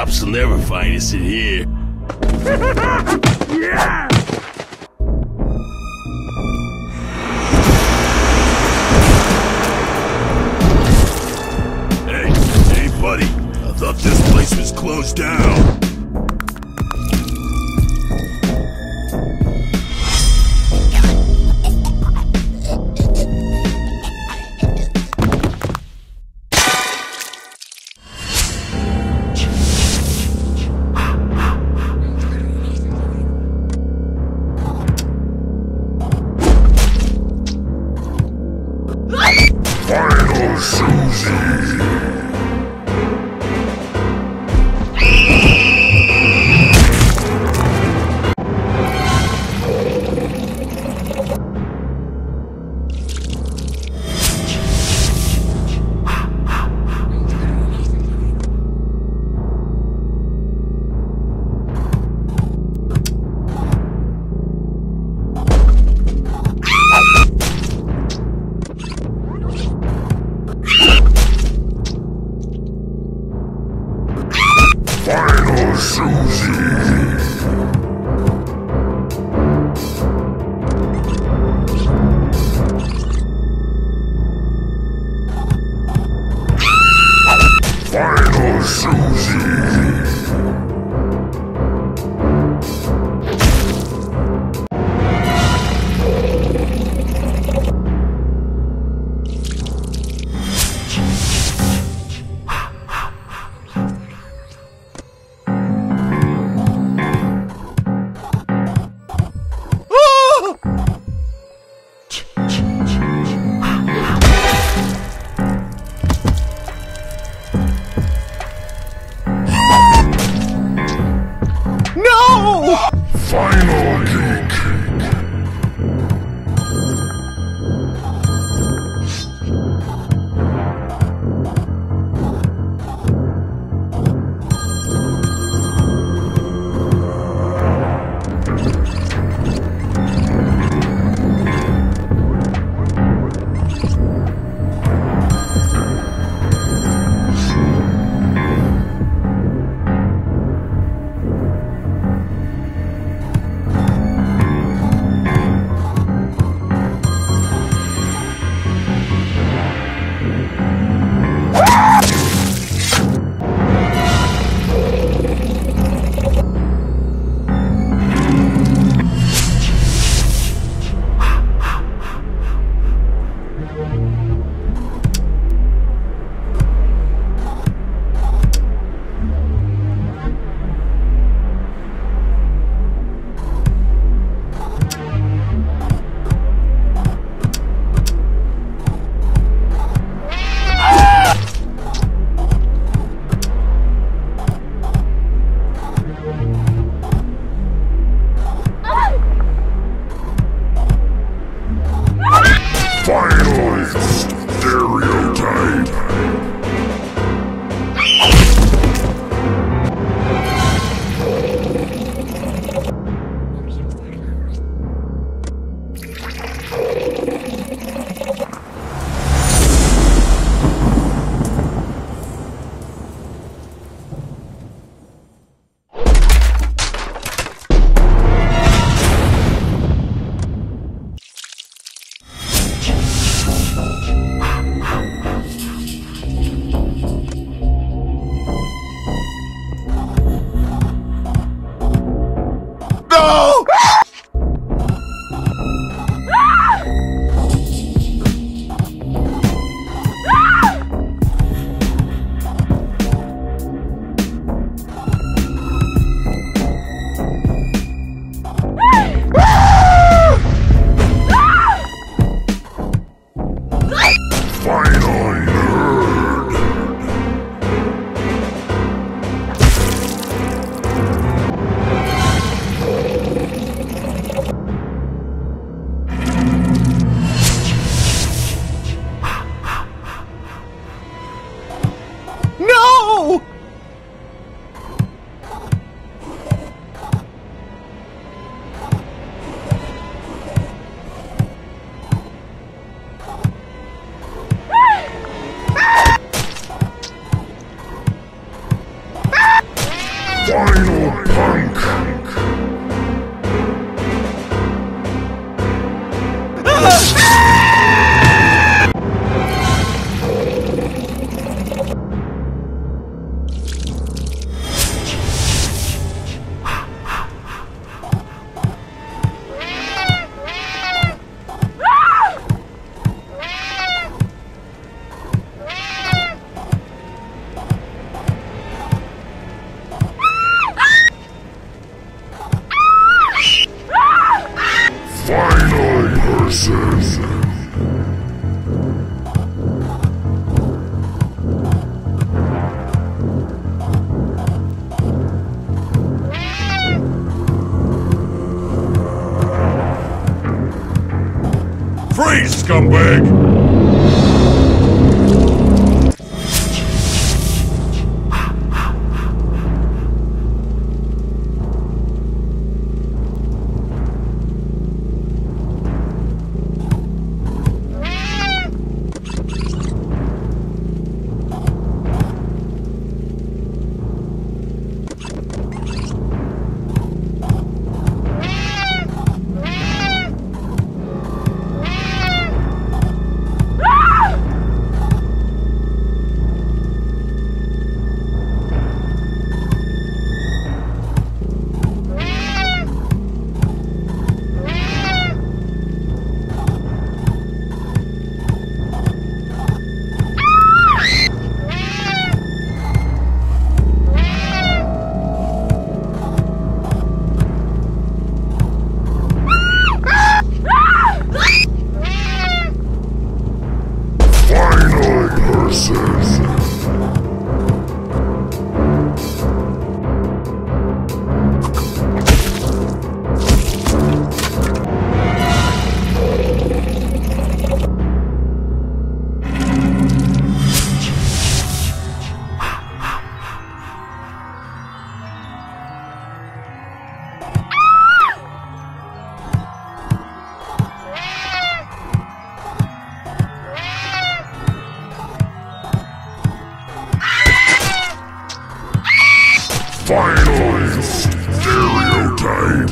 cops will never find us in here. Yeah! Hey, hey, buddy. I thought this place was closed down. Susie! Final Freeze, scumbag! Boys Stereotype.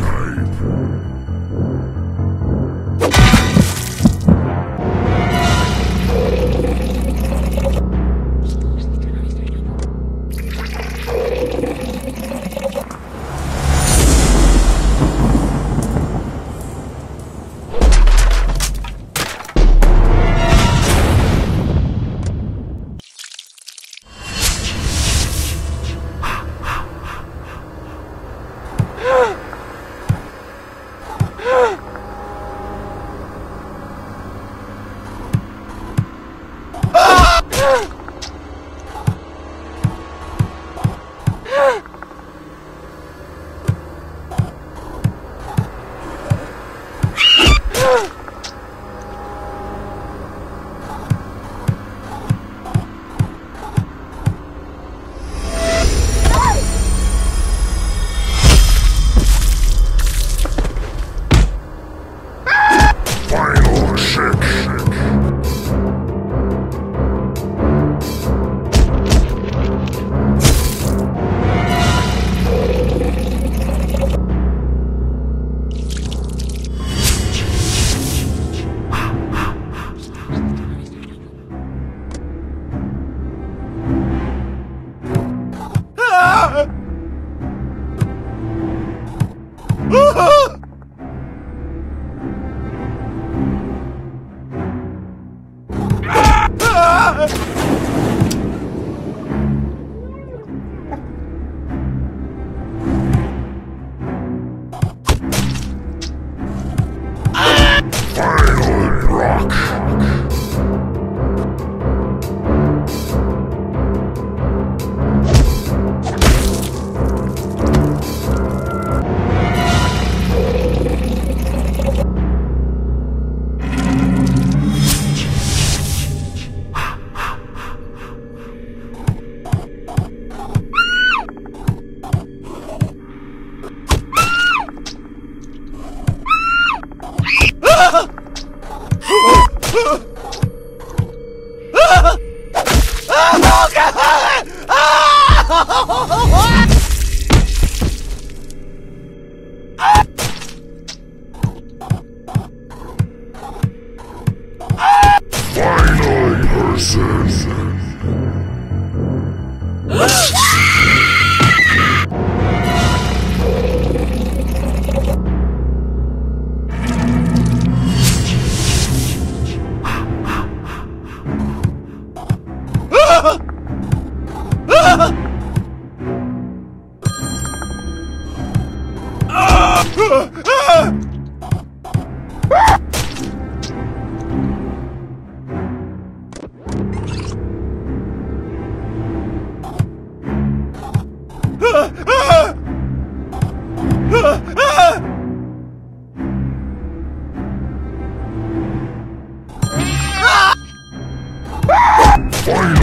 Final